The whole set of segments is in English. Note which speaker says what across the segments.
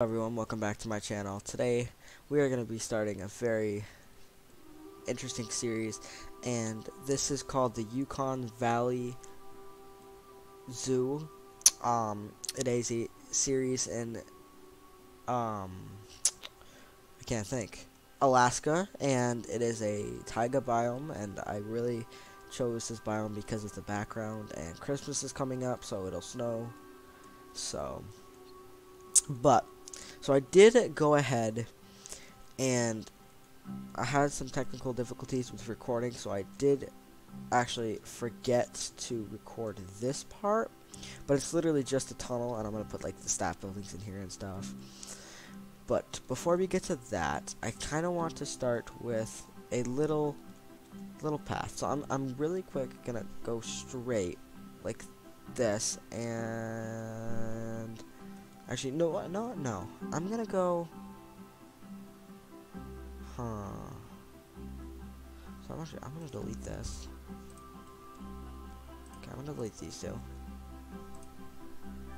Speaker 1: everyone, welcome back to my channel. Today we are going to be starting a very interesting series and this is called the Yukon Valley Zoo. Um, it is a series in, um, I can't think, Alaska and it is a taiga biome and I really chose this biome because of the background and Christmas is coming up so it'll snow. So, but so I did go ahead and I had some technical difficulties with recording, so I did actually forget to record this part. But it's literally just a tunnel, and I'm going to put like the staff buildings in here and stuff. But before we get to that, I kind of want to start with a little little path. So I'm, I'm really quick going to go straight like this and Actually, no, no, no. I'm gonna go. Huh. So I'm actually, I'm gonna delete this. Okay, I'm gonna delete these two.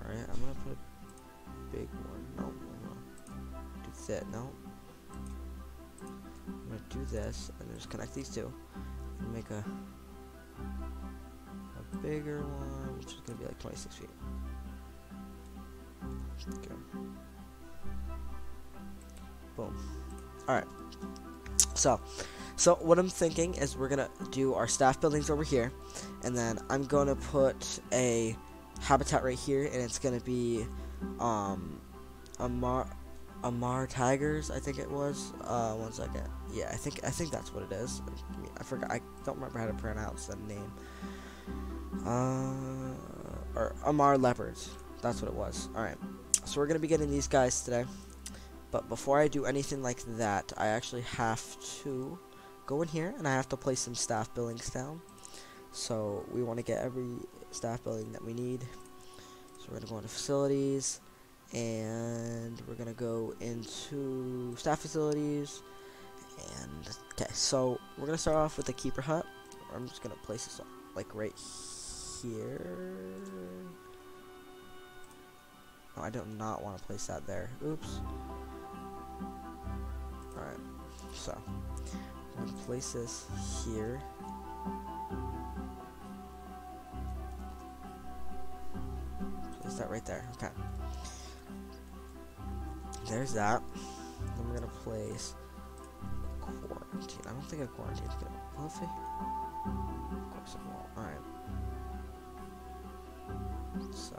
Speaker 1: Alright, I'm gonna put a big one. No, no. Do that. No. I'm gonna do this and then just connect these two and make a a bigger one, which is gonna be like 26 feet. Okay. Boom. Alright. So, so what I'm thinking is we're gonna do our staff buildings over here, and then I'm gonna put a habitat right here, and it's gonna be um Amur Amur Tigers, I think it was. Uh, one second. Yeah, I think I think that's what it is. I forgot. I don't remember how to pronounce the name. Uh, or Amur Leopards. That's what it was. All right. So we're going to be getting these guys today. But before I do anything like that, I actually have to go in here and I have to place some staff buildings down. So we want to get every staff building that we need. So we're going to go into facilities and we're going to go into staff facilities. And okay, so we're going to start off with the keeper hut. I'm just going to place this like right here. Oh, I do not want to place that there. Oops. Alright, so I'm going to place this here. Place that right there. Okay. There's that. We're going to place quarantine. I don't think a quarantine is going to... Will it Of course it won't. Alright. So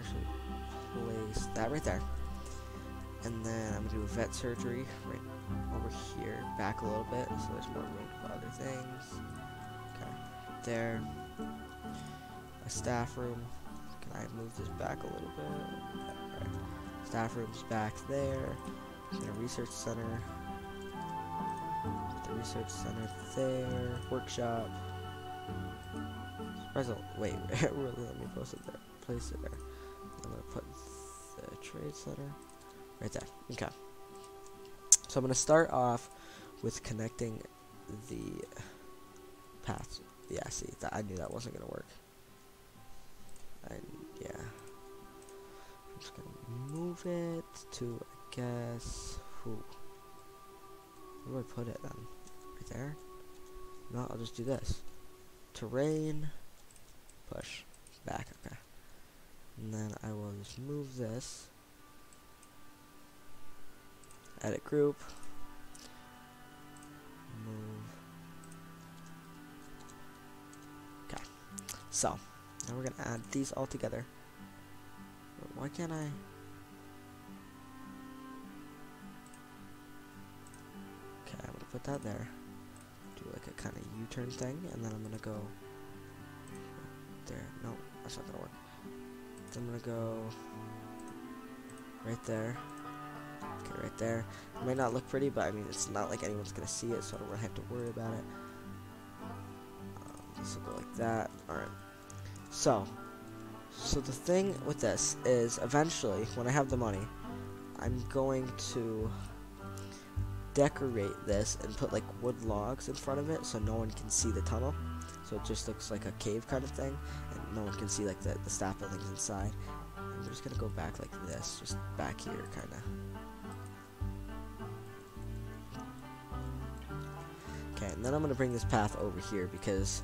Speaker 1: actually place that right there. And then I'm gonna do a vet surgery right over here, back a little bit, so there's more room for other things. Okay, there. A staff room. Can I move this back a little bit? Right. Staff room's back there. A research center. The research center there. Workshop. Wait, really? Let me post it there. Place it there. Put the trade center right there. Okay. So I'm gonna start off with connecting the paths. Yeah, see, that I knew that wasn't gonna work. And yeah, I'm just gonna move it to, I guess, who? Where do I put it then? Right there? No, I'll just do this. Terrain, push, back, okay. And then I will just move this. Edit group. Move. Okay. So, now we're going to add these all together. Why can't I... Okay, I'm to put that there. Do like a kind of U-turn thing, and then I'm going to go there. No, that's not going to I'm gonna go right there. Okay, right there. It might not look pretty, but I mean, it's not like anyone's gonna see it, so I don't really have to worry about it. Um, this will go like that. Alright. So, so the thing with this is, eventually, when I have the money, I'm going to decorate this and put like wood logs in front of it so no one can see the tunnel so it just looks like a cave kind of thing, and no one can see like the, the staff buildings inside. I'm just gonna go back like this, just back here, kind of. Okay, and then I'm gonna bring this path over here because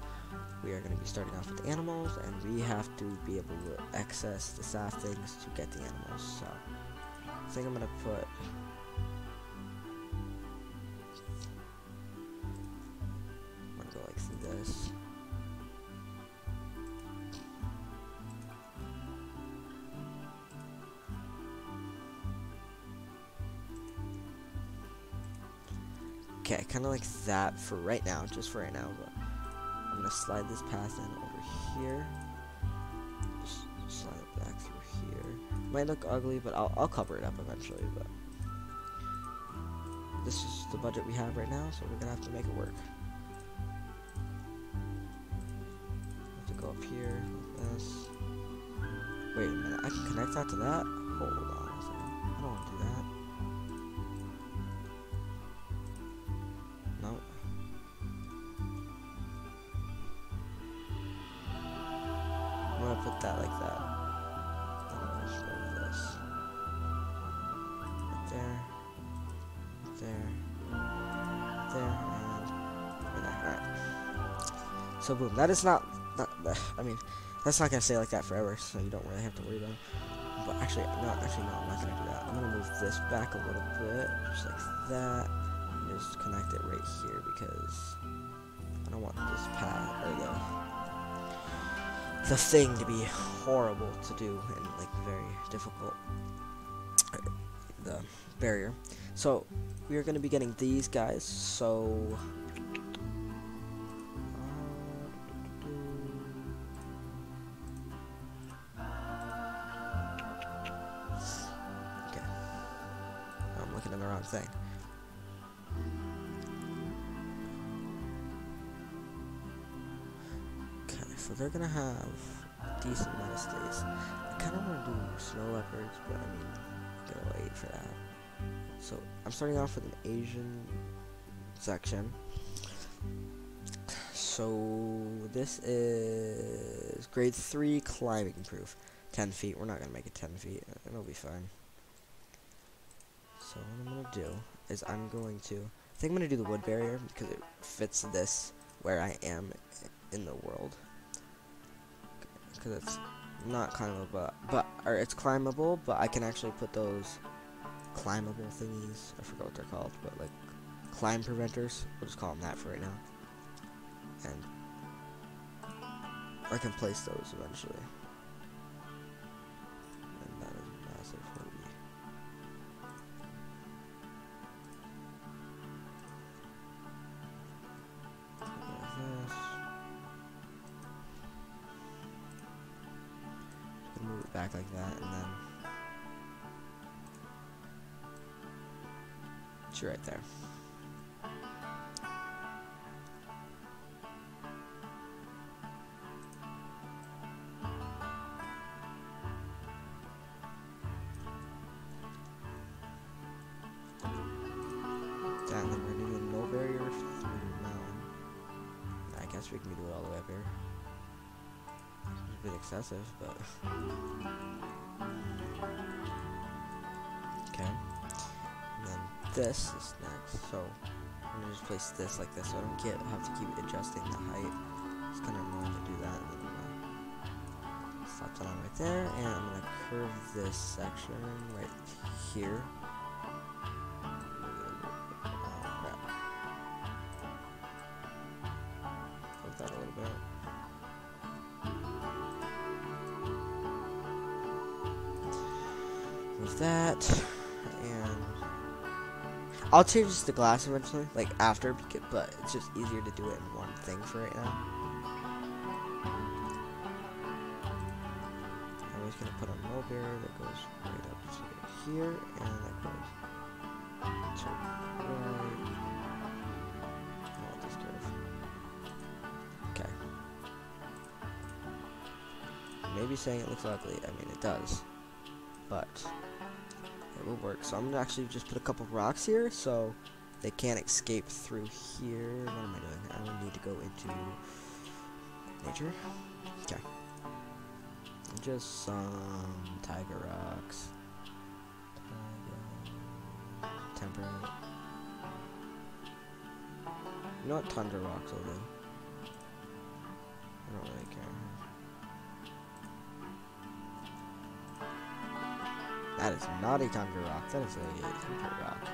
Speaker 1: we are gonna be starting off with animals, and we have to be able to access the soft things to get the animals. So, I think I'm gonna put. Okay, kind of like that for right now, just for right now. But I'm gonna slide this path in over here. Just slide it back through here. Might look ugly, but I'll I'll cover it up eventually. But this is the budget we have right now, so we're gonna have to make it work. Have to go up here like this. Wait a minute, I can connect that to that. So boom. That is not, not I mean, that's not gonna stay like that forever, so you don't really have to worry about it. But actually, no, actually no, I'm not gonna do that. I'm gonna move this back a little bit, just like that. And just connect it right here because I don't want this path or the the thing to be horrible to do and like very difficult. The barrier. So we are to be getting these guys. So. Gonna have a decent amount of stays. I kind of want to do snow leopards, but I mean, gotta wait for that. So I'm starting off with an Asian section. So this is grade three climbing proof, 10 feet. We're not gonna make it 10 feet. It'll be fine. So what I'm gonna do is I'm going to. I think I'm gonna do the wood barrier because it fits this where I am in the world because it's not climbable, but but or it's climbable, but I can actually put those climbable thingies. I forgot what they're called, but like climb preventers. We'll just call them that for right now. And I can place those eventually. It's right there. We're gonna do no barrier. I guess we can do it all the way up here. It's a bit excessive, but okay. This is next. So I'm gonna just place this like this, so I don't get have to keep adjusting the height. It's kind of annoying to do that. Stop that on right there, and I'm gonna curve this section right here. I'll change the glass eventually, like after, but it's just easier to do it in one thing for right now. I'm just gonna put a mulberry that goes right up to here, and that goes to right. This curve. Okay. Maybe saying it looks ugly. I mean, it does, but it will work. So I'm gonna actually just put a couple rocks here, so they can't escape through here. What am I doing? I don't need to go into nature. Okay. Just some taiga rocks. Taiga. Temperate. You know what tundra rocks will do? I don't really care. That is not a tundra rock. That is a temperate rock.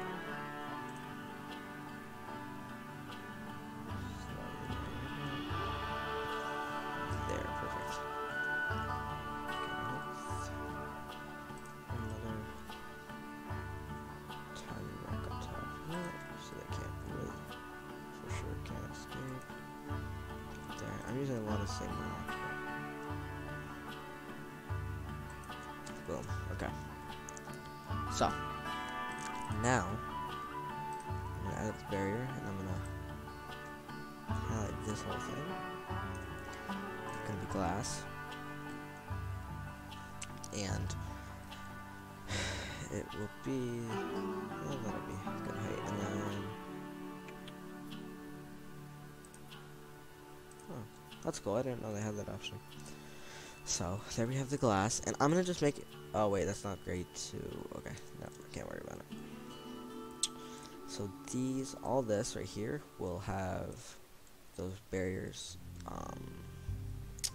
Speaker 1: There, perfect. Another tiny rock on top of that, so they can't really, for sure, can't escape. There, I'm using a lot of same rock. Boom. Okay. So now I'm gonna edit the barrier, and I'm gonna highlight this whole thing. It's gonna be glass, and it will be. Well, that'll be good height, and then. Oh, that's cool. I didn't know they had that option. So there we have the glass, and I'm gonna just make it. Oh wait, that's not great too. Okay, no, I can't worry about it. So these, all this right here, will have those barriers, um,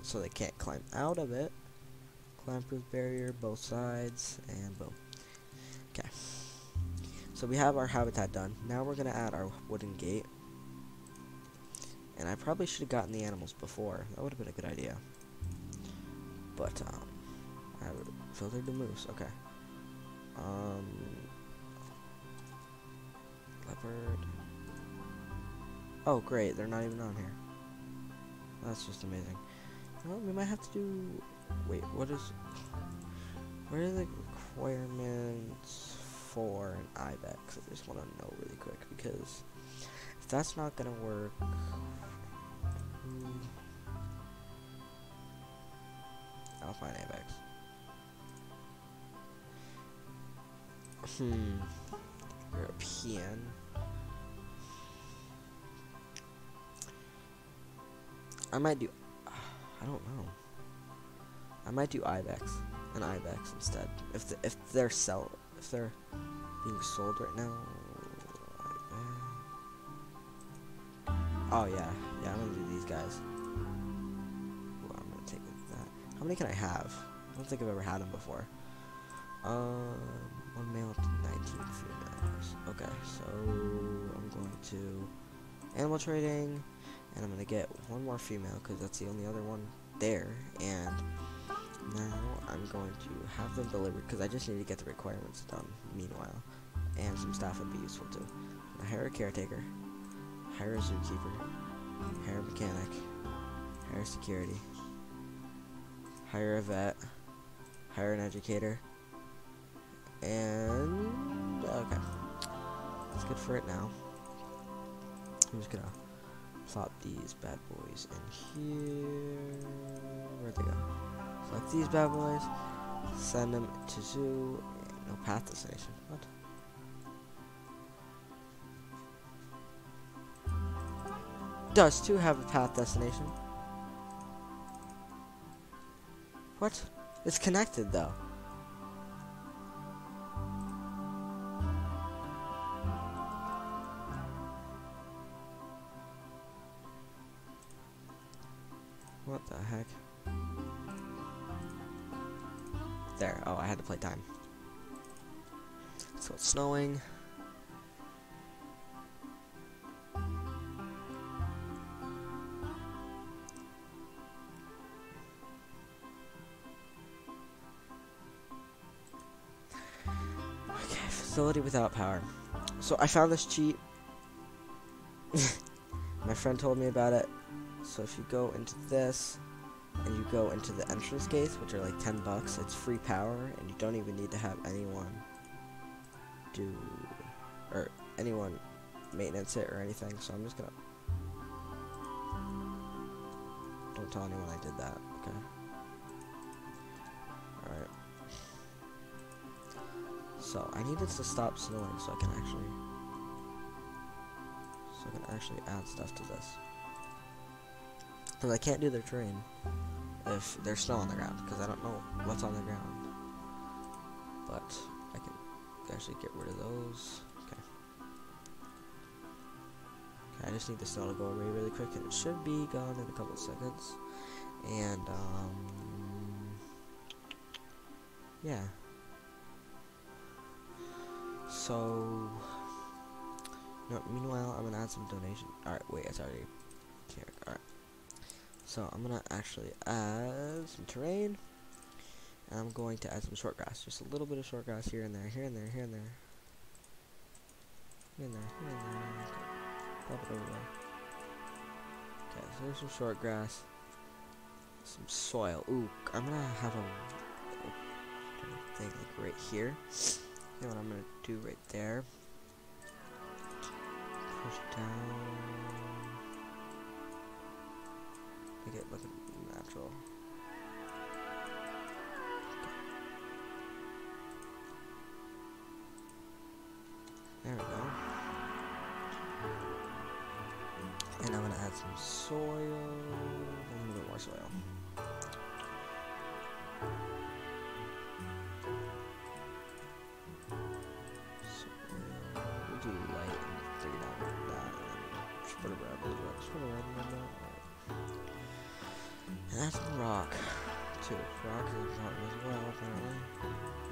Speaker 1: so they can't climb out of it. Climb-proof barrier, both sides, and boom. Okay. So we have our habitat done. Now we're gonna add our wooden gate. And I probably should have gotten the animals before. That would have been a good idea. But, um, I filtered the moose, okay. Um, leopard. Oh, great, they're not even on here. That's just amazing. Well, we might have to do, wait, what is, what are the requirements for an ibex? I just want to know really quick, because if that's not to work, Alpine Ibex. Hmm. European. I might do. I don't know. I might do Ibex, an Ibex instead. If the, if they're sell if they're being sold right now. uh, Oh yeah, yeah. I'm gonna do these guys. How many can I have? I don't think I've ever had them before. Um, one male to 19 females. Okay, so I'm going to animal trading, and I'm gonna get one more female because that's the only other one there. And now I'm going to have them delivered because I just need to get the requirements done. Meanwhile, and some staff would be useful too. Hire a caretaker, hire a zookeeper, hire a mechanic, hire security, hire a vet, hire an educator, and okay, that's good for it now. I'm just gonna plop these bad boys in here. Where'd they go? Select these bad boys, send them to zoo. No path destination. What? Does two have a path destination? What? It's connected though. What the heck? There. Oh, I had to play time. So it's snowing. Okay, facility without power. So I found this cheat. My friend told me about it. So if you go into this and you go into the entrance gates, which are like 10 bucks, it's free power and you don't even need to have anyone do or anyone maintenance it or anything. So I'm just gonna don't tell anyone I did that, okay? So I need needed to stop snowing so I can actually so I can actually add stuff to this. Because I can't do their terrain. if there's snow on the ground because I don't know what's on the ground. But I can actually get rid of those. Okay. Okay, I just need the snow to go away really quick, and it should be gone in a couple seconds. And um, yeah. So, no, meanwhile, I'm gonna add some donation. Alright, wait, it's already here. Alright. So, I'm gonna actually add some terrain. And I'm going to add some short grass. Just a little bit of short grass here and there, here and there, here and there. Here and there, here and there. Okay. Pop it over there. Okay, so there's some short grass. Some soil. Ooh, I'm gonna have a thing like right here. Know what I'm gonna do right there. Push down. Make it look natural. There we go. And I'm gonna add some soil. A little bit more soil. That's rock, too. Rock is important as well, apparently.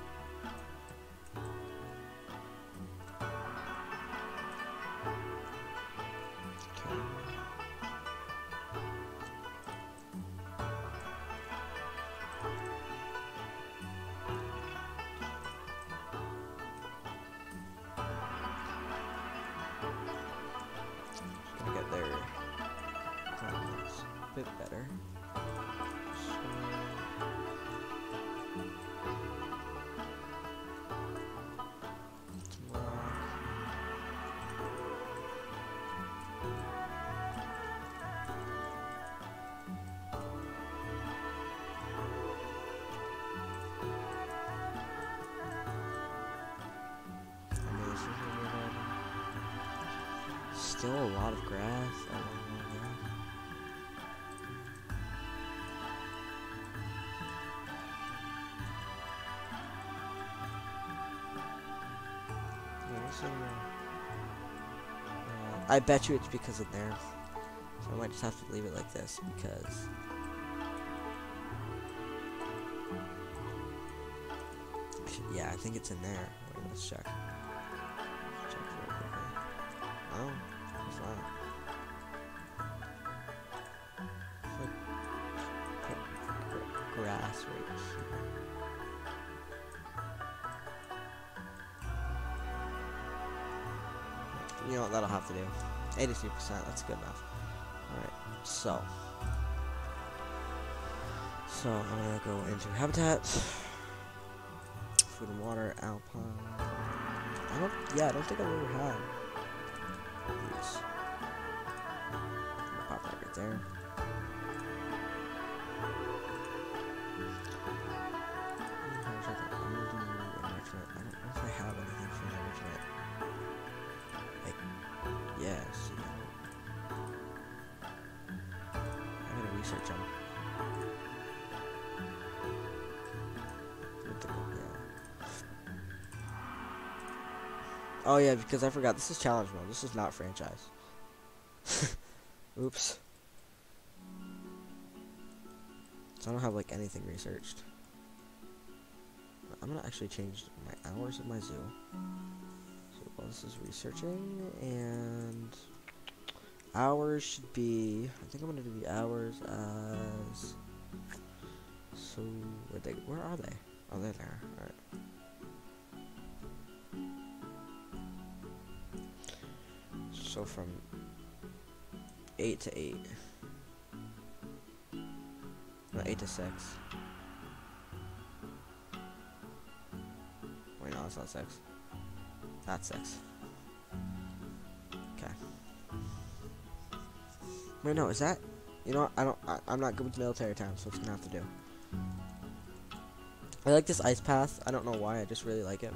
Speaker 1: Still a lot of grass. I don't know there's some, uh, I bet you it's because of there. So I might just have to leave it like this because. Yeah, I think it's in there. Wait, let's check. Let's check quickly. No, do. 83%, that's good enough. Alright, so. So, I'm gonna go into habitat. Food and water, alpine. I don't, yeah, I don't think I've ever had these. Pop that right there. Oh yeah, because I forgot. This is challenge mode. This is not franchise. Oops. So I don't have like anything researched. I'm gonna actually change my hours of my zoo. So while this is researching and hours should be I think I'm gonna do the hours as so where they where are they? Oh they're there. Alright. So from eight to eight. No, eight to six. Wait, no, it's not six. That's six. Okay. Wait, no, is that? You know? I don't. I, I'm not good with military time, so it's gonna have to do. I like this ice path. I don't know why. I just really like it.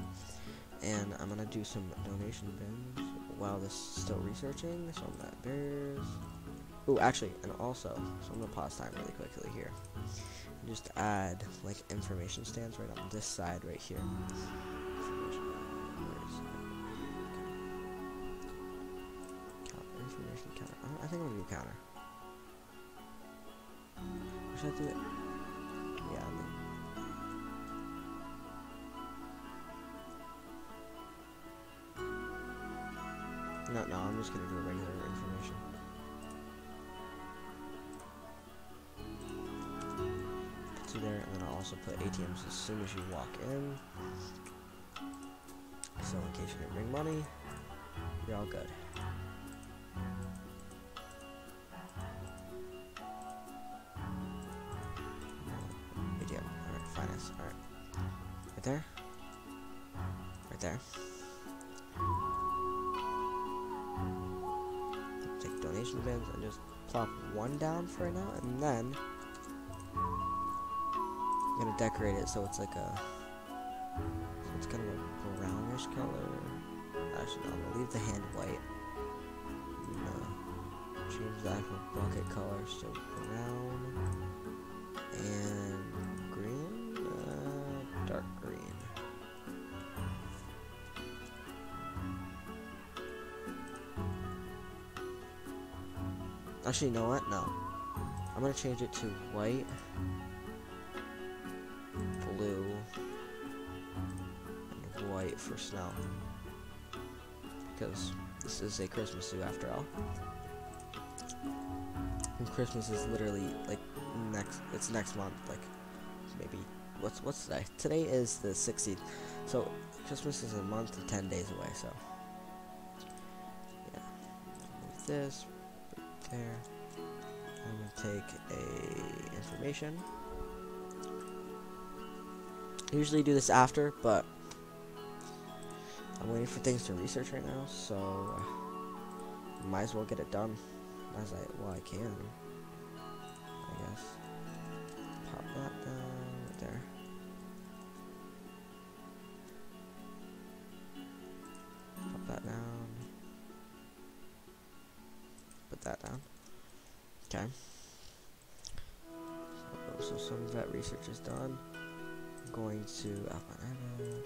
Speaker 1: And I'm gonna do some donation bins while this is still researching. So I'm bears. Ooh, actually, and also, so I'm gonna pause time really quickly here. Just add like information stands right on this side right here. You there, and then I'll also put ATMs as soon as you walk in. So in case you didn't bring money, you're all good. ATM, alright, finance, alright. Right there. Right there. Take donation bins and just plop one down for right now, and then decorate it so it's like a so it's kind of a brownish color. Actually, no, I'm gonna leave the hand white. No, change the actual bucket color to brown and green, uh, dark green. Actually, you know what? No. I'm gonna change it to white, white for snow. Because this is a Christmas zoo after all. And Christmas is literally like next it's next month, like maybe what's what's today? Today is the 16th. So Christmas is a month and 10 days away, so yeah. Move this right there. I'm gonna take a information. I usually do this after, but Waiting for things to research right now, so uh, might as well get it done as I well I can. I guess. Pop that down right there. Pop that down. Put that down. Okay. So, so some that research is done. I'm going to athletics.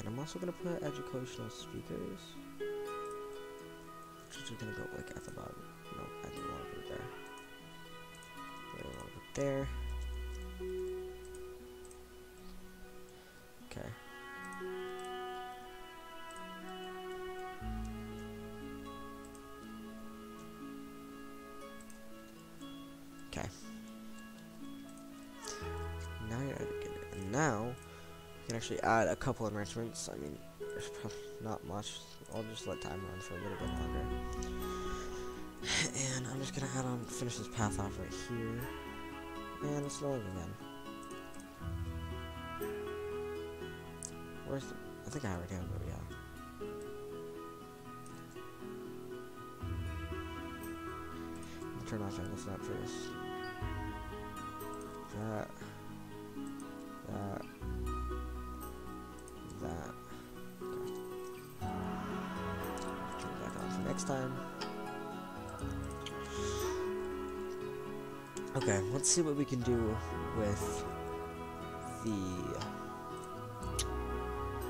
Speaker 1: And I'm also gonna put educational speakers. Which is gonna go like at the bottom. No, I didn't want to put it there. It there. Actually add a couple enrichments. I mean, probably not much. I'll just let time run for a little bit longer. And I'm just gonna add on, finish this path off right here. And it's snowing again. Where's the, I think I already have it, yeah. Turn off angle snap first. That. Next time. Okay, let's see what we can do with the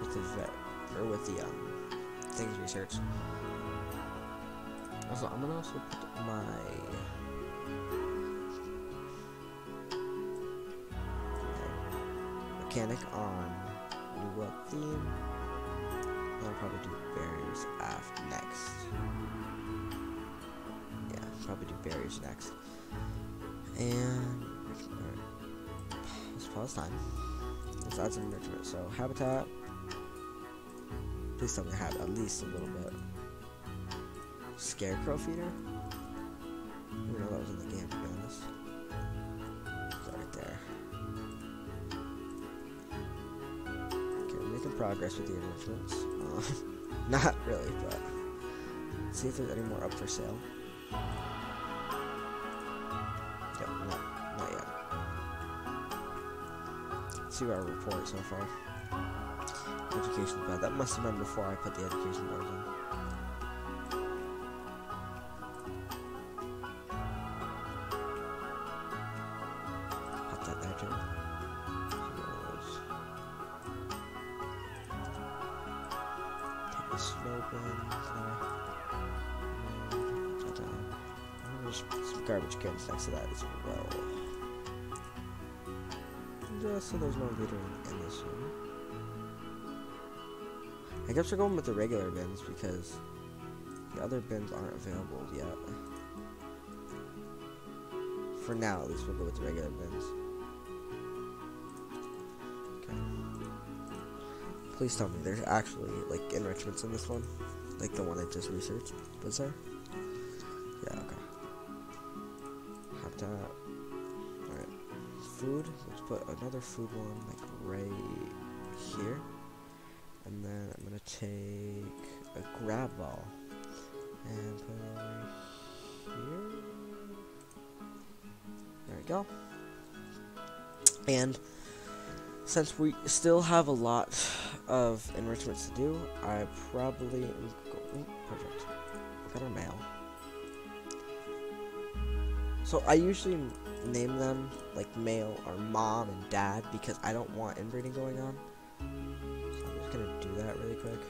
Speaker 1: with the vet or with the um things research. Also, I'm gonna also put my mechanic on new world theme. I'll probably do barriers after next. Yeah, probably do barriers next. And alright, let's pause time. Let's add some enrichment. So habitat. Please tell me I had at least a little bit. Scarecrow feeder. Progress with the enrichments. Uh, not really, but see if there's any more up for sale. Yep, not, not yet. Let's see our report so far. education bed. That must have been before I put the education board in. Going with the regular bins because the other bins aren't available yet. For now, at least we'll go with the regular bins. Okay. Please tell me there's actually like enrichments in this one, like the one I just researched. Was there? Yeah. Okay. Habitat. All right. Food. Let's put another food one like right here. And then I'm gonna take a grab ball and put it over here. There we go. And since we still have a lot of enrichments to do, I probably perfect. Got our mail. So I usually name them like male or mom and dad because I don't want inbreeding going on quick.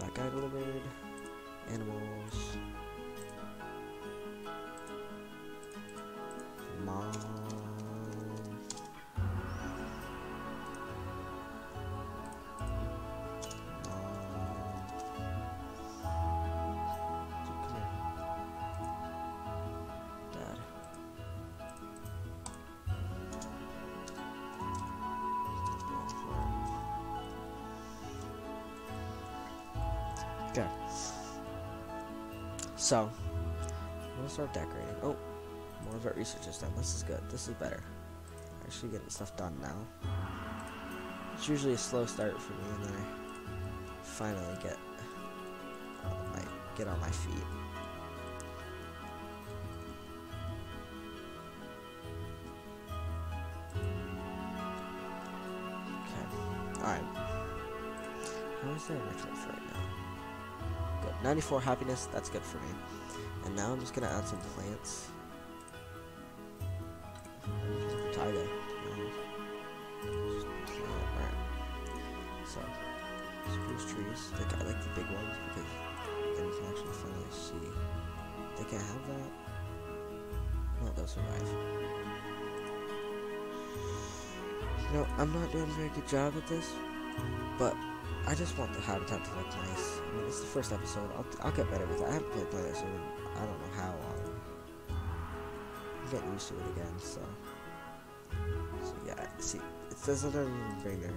Speaker 1: That guy delivered animals. Okay. So, gonna start decorating. Oh, more of our research is done. This is good. This is better. Actually getting stuff done now. It's usually a slow start for me, and then I finally get uh, my get on my feet. Okay. All right. How is right now? Good. 94 happiness, that's good for me. And now I'm just gonna add some plants. Alright. So, trees. Like, I like the big ones because then you can actually finally see. They can't have that. No, they'll survive. You know, I'm not doing a very good job at this, but I just want the habitat to look nice. I mean, it's the first episode. I'll, I'll get better with it. I haven't played Planet Zoo in I don't know how long. I'm getting used to it again, so. So yeah, see, it doesn't even bring their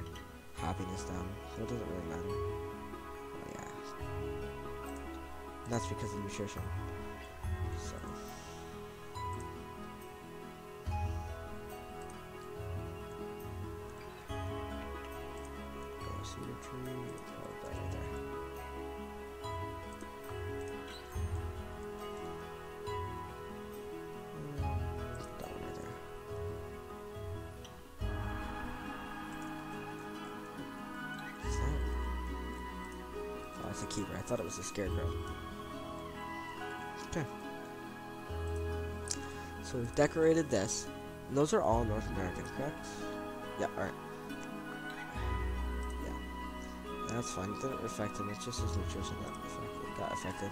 Speaker 1: happiness down, so it doesn't really matter. Oh yeah. And that's because of nutrition. Was a scarecrow. Okay. So we've decorated this. And those are all North American, correct? Yeah, alright. Yeah. That's fine. It didn't affect him. It's just his nutrition that affected, got affected.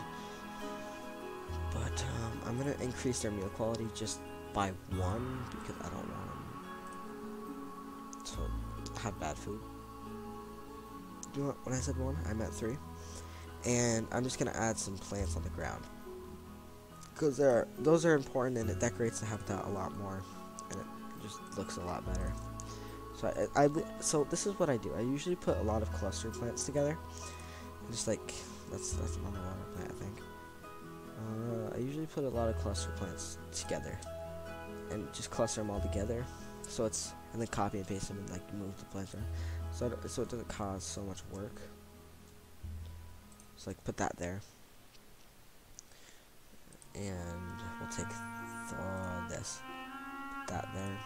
Speaker 1: But um, I'm going to increase their meal quality just by one because I don't want them to have bad food. Do you know what? when I said one, I meant three. And I'm just to add some plants on the ground. Because they're those are important and it decorates the habitat a lot more. And it just looks a lot better. So I, I so this is what I do. I usually put a lot of cluster plants together. Just like that's that's an underwater plant, I think. Uh, I usually put a lot of cluster plants together, and just cluster them all together. So it's and then copy and paste them and like move the plants around. So so it doesn't cause so much work. So like put that there, and we'll take th- this, put that there.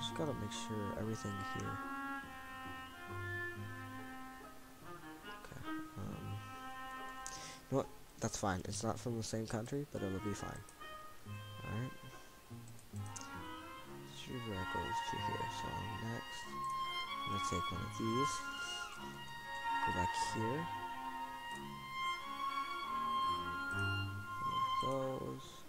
Speaker 1: Just gotta make sure everything here. Okay. Um, you know what? That's fine. It's not from the same country, but it'll be fine. Alright. It goes to here. So next, I'm gonna take one of these. Go back here. Those.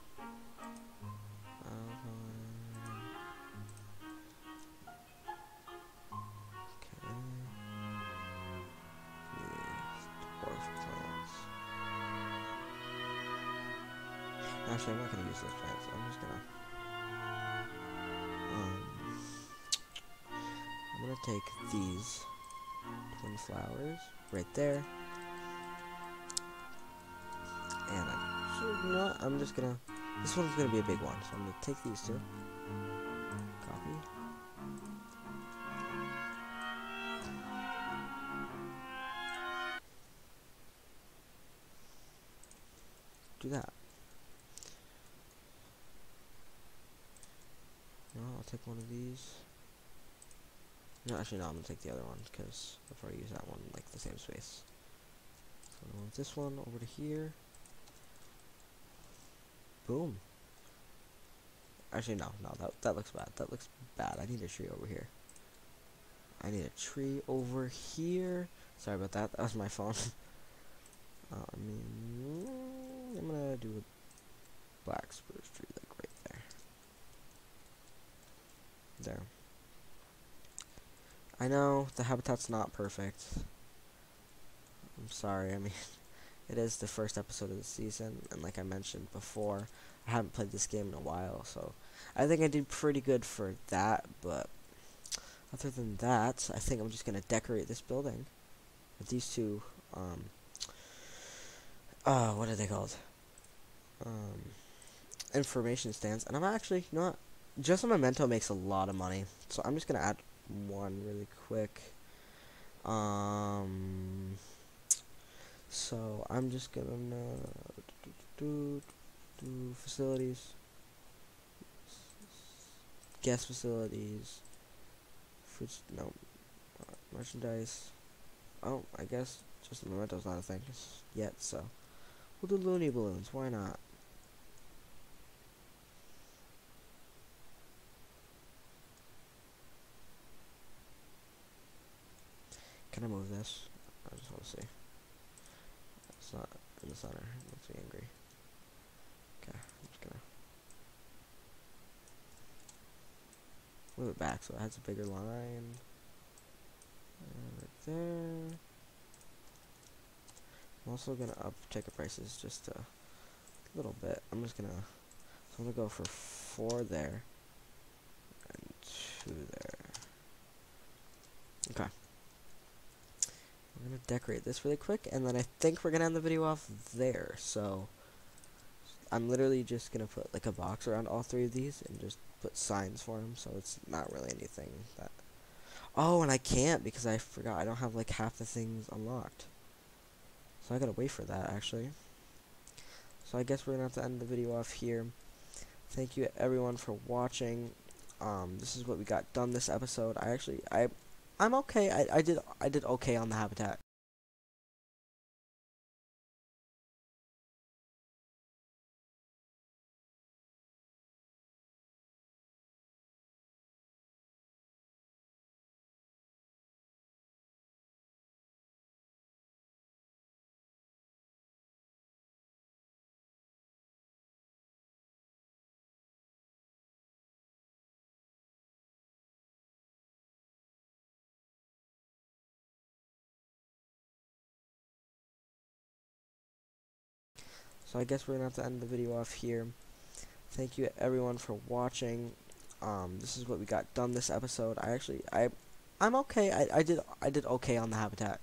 Speaker 1: Actually, I'm not gonna use those plants. I'm just gonna. Um, I'm gonna take these twin flowers right there, and you know what? I'm just gonna. This one's gonna be a big one, so I'm gonna take these two. Copy. Do that. No, I'll take one of these. Actually, no, I'm gonna take the other one because I've already used that one like the same space. So I want this one over to here. Boom. Actually, no, no, that that looks bad. That looks bad. I need a tree over here. I need a tree over here. Sorry about that. That was my phone. uh, I mean, I'm gonna do a black spruce tree, like right there. There. I know the habitat's not perfect. I'm sorry. I mean, it is the first episode of the season, and like I mentioned before, I haven't played this game in a while, so I think I did pretty good for that. But other than that, I think I'm just gonna decorate this building with these two. Um, uh, what are they called? Um, information stands, and I'm actually you know what? Just a memento makes a lot of money, so I'm just gonna add one really quick. Um, so I'm just gonna do, do, facilities, guest facilities, fruits, no, merchandise. Oh, I guess just memento's not a thing yet, so we'll do loony balloons. Why not? Can I move this? I just want to see. It's not in the center. It makes me angry. Okay, I'm just gonna move it back so it has a bigger line. And right there. I'm also gonna up ticket prices just a little bit. I'm just gonna so I'm gonna go for four there and two there. Okay. I'm gonna decorate this really quick, and then I think we're gonna end the video off there. So I'm literally just gonna put like a box around all three of these and just put signs for them. So it's not really anything that. Oh, and I can't because I forgot I don't have like half the things unlocked. So I gotta wait for that actually. So I guess we're gonna have to end the video off here. Thank you everyone for watching. Um, this is what we got done this episode. I actually I I'm okay. I, I did I did okay on the habitat. So I guess we're gonna have to end the video off here. Thank you everyone for watching. Um, this is what we got done this episode. I actually I I'm okay. I, I did I did okay on the habitat.